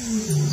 Mm-hmm.